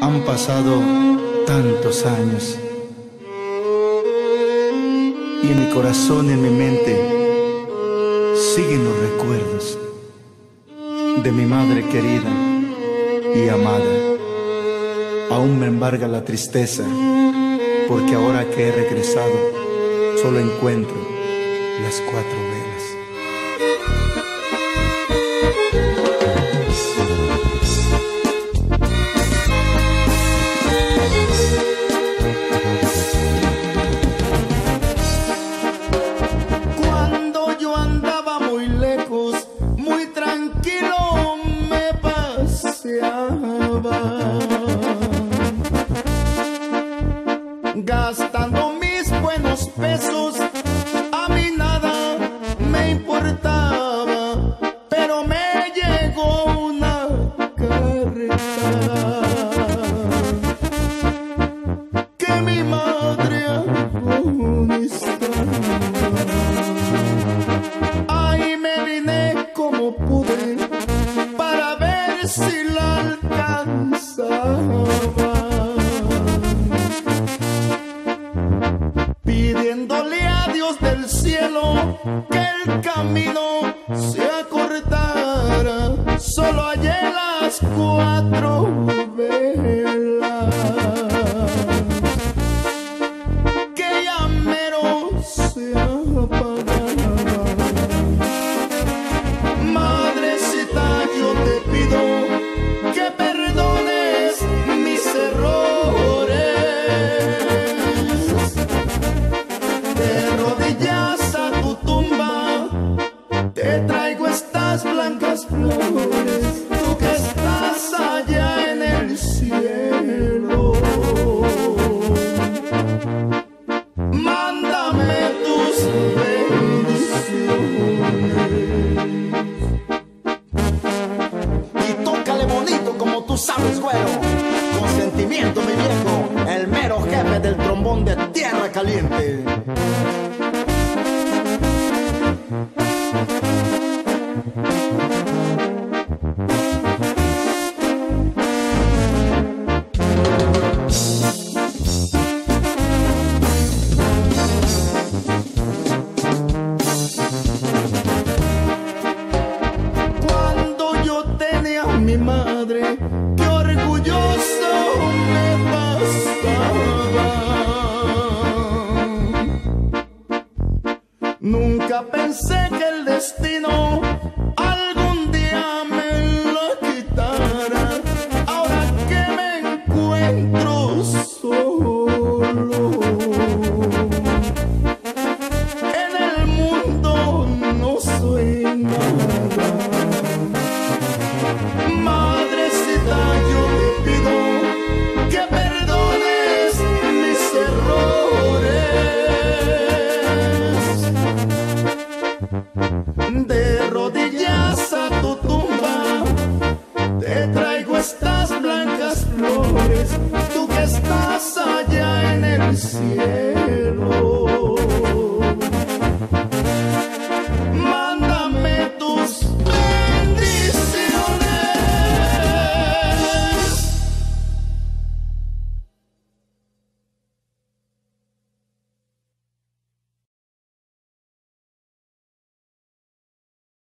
Han pasado tantos años y en mi corazón en mi mente siguen los recuerdos de mi madre querida y amada. Aún me embarga la tristeza porque ahora que he regresado solo encuentro las cuatro gastando mis buenos pesos, a mí nada me importaba, pero me llegó una carta Del cielo que el camino se acortara. Solo hallé las cuatro sabes, güero. Con sentimiento, mi viejo. El mero jefe del trombón de tierra caliente. Nunca pensé que el destino cielo.